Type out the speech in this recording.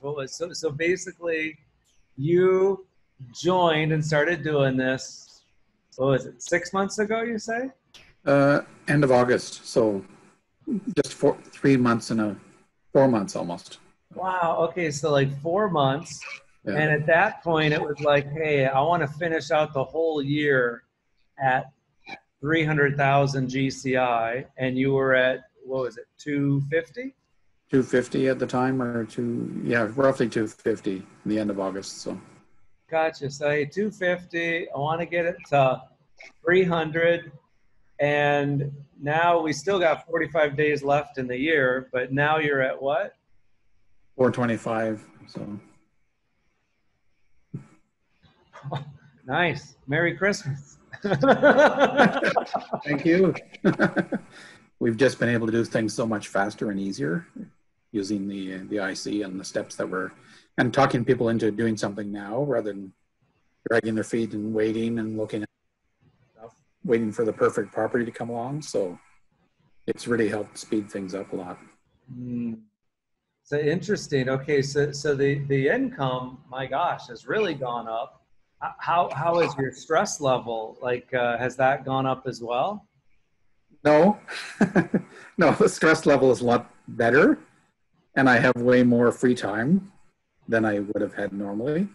What was so? So basically, you joined and started doing this. What was it? Six months ago, you say? Uh, end of August, so just four, three months and a, four months almost. Wow. Okay, so like four months, Yeah. and at that point, it was like, hey, I want to finish out the whole year at three hundred thousand GCI, and you were at what was it, two fifty? 250 at the time or two, yeah, roughly 250 in the end of August, so. Gotcha. So hey, 250. I want to get it to 300. And now we still got 45 days left in the year, but now you're at what? 425, so. Nice. Merry Christmas. Thank you. We've just been able to do things so much faster and easier using the, the IC and the steps that we're, and talking people into doing something now rather than dragging their feet and waiting and looking at stuff, waiting for the perfect property to come along. So it's really helped speed things up a lot. Hmm. So interesting. Okay, so so the the income, my gosh, has really gone up. How how is your stress level? Like, uh, has that gone up as well? No, no, the stress level is a lot better and I have way more free time than I would have had normally.